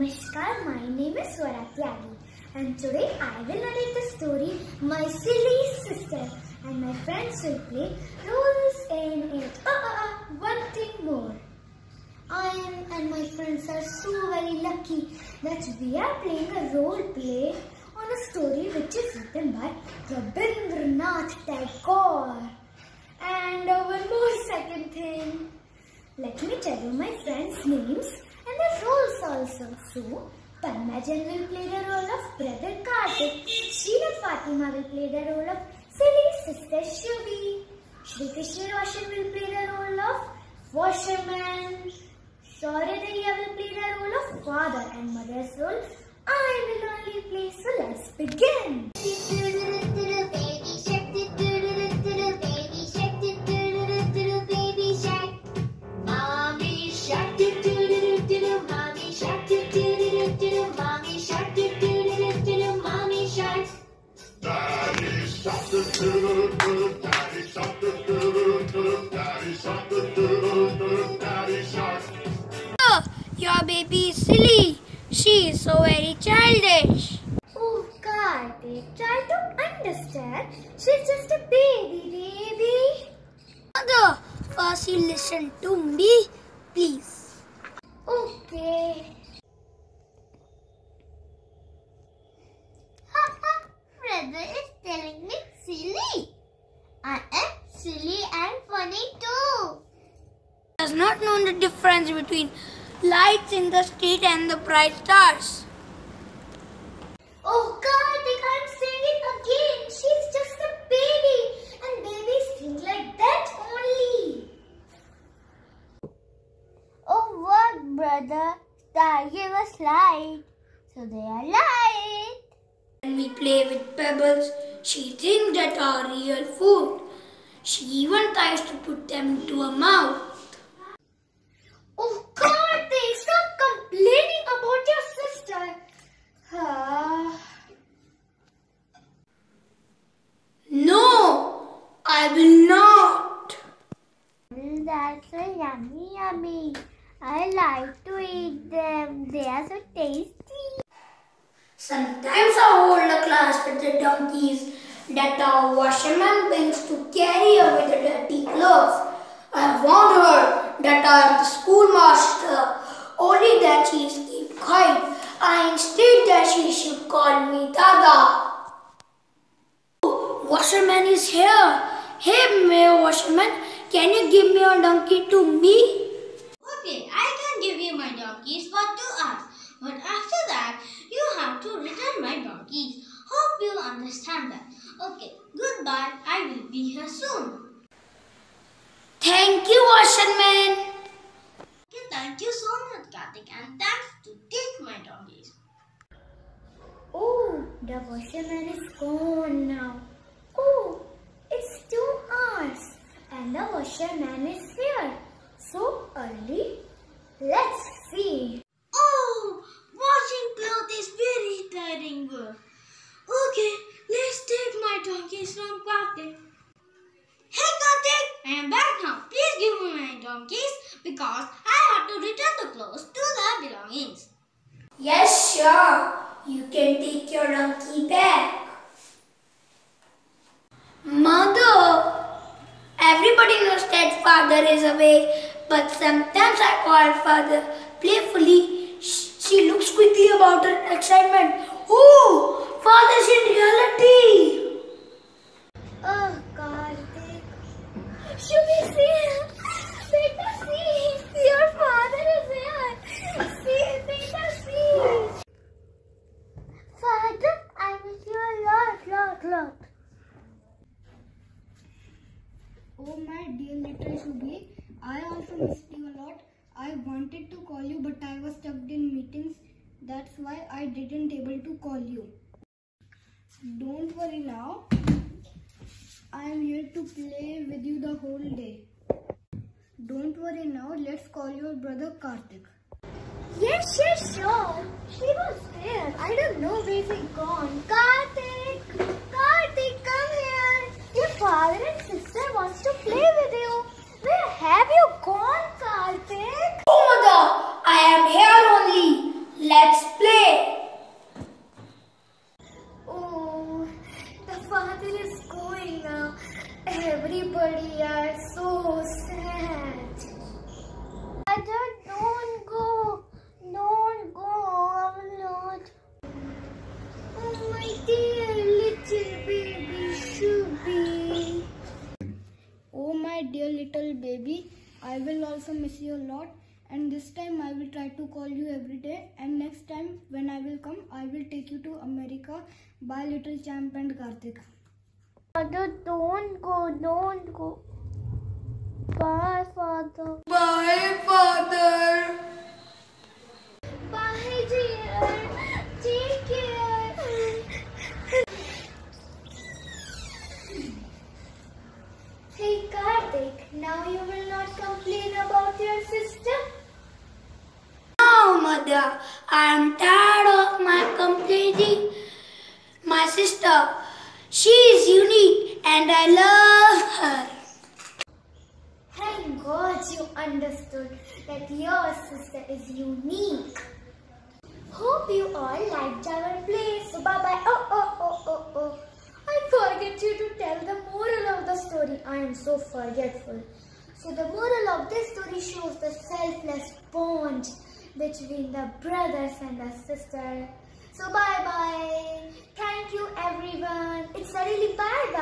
Namaskar, my name is Swara Tyagi and today I will narrate the story My Silly Sister and my friends will play roles in it. Uh, uh, uh, one thing more. I am and my friends are so very lucky that we are playing a role play on a story which is written by Rabindranath Tagore. And uh, one more second thing. Let me tell you my friends' names roles also. Tanmajan will play the role of brother Kartik. Sheila Fatima will play the role of silly sister Shubhi. Shri Krishna Roshan will play the role of washerman. Shaurya Daya will play the role of father and mother's role I will only play. So let's begin. Understand. She's just a baby, baby. Mother, first you listen to me, please. Okay. Brother is telling me silly. I am silly and funny too. Does not know the difference between lights in the street and the bright stars. Oh, Kartik, I'm saying it again. She's just a baby. And babies think like that only. Oh what brother? Star gave us light. So they are light. When we play with pebbles, she thinks that are real food. She even tries to put them into her mouth. Oh, Kartik, stop complaining about your sister. Ah. No, I will not. That's so yummy, yummy. I like to eat them. They are so tasty. Sometimes I hold a class with the donkeys that our washerman brings to carry away the dirty clothes. I warned her that I am the schoolmaster, only that she is keep quiet. I insist that she should call me Dada. Oh, washerman is here. Hey, Mayor Washerman, can you give me a donkey to me? Okay, I can give you my donkeys for two hours. But after that, you have to return my donkeys. Hope you understand that. Okay, goodbye. I will be here soon. Thank you, Washerman. Okay, thank you so much, Kartik, and thanks to take my donkeys. Oh, the washerman is gone now. Oh, it's two hours and the washerman is here. So early. Let's see. Oh, washing clothes is very tiring work. Okay, let's take my donkeys from Kartik. Hey Kartik, I am back now. Please give me my donkeys because I have to return the clothes to their belongings. Yes, sure. You can take your donkey back. Mother, everybody knows that father is away, but sometimes I call father playfully. She looks quickly about her excitement. Oh, father's in reality. Oh, God. Should we see him? Beta, see. Your father is here. See, Beta, see. Father, I miss you a lot, lot, lot. Oh my dear little Shubhi, I also missed you a lot. I wanted to call you but I was stuck in meetings. That's why I didn't able to call you. Don't worry now. I am here to play with you the whole day. Don't worry now. Let's call your brother Kartik. Yes, yes, sure. He was there. I don't know where she gone. Kartik! Kartik, come here. Your father and sister wants to play with you. Where have you gone, Kartik? Oh, mother, I am here only. Let's everybody are so sad. Mother, don't go. Don't go. I will not. Oh, my dear little baby Shubhi. Oh my dear little baby, I will also miss you a lot and this time I will try to call you every day and next time when I will come I will take you to America. Bye little champ and Kartik. Mother, don't go. Don't go. Bye, Father. Bye, father. Bye, dear. Take care. Hey, Karthik, now you will not complain about your sister? No, mother. I am tired of my complaining. My sister, she is unique and I love her. Thank God you understood that your sister is unique. Hope you all liked our play. So bye bye. Oh oh oh oh oh. I forget you to tell the moral of the story. I am so forgetful. So the moral of this story shows the selfless bond between the brothers and the sister. So bye bye. Thank you everyone. It's really bye bye.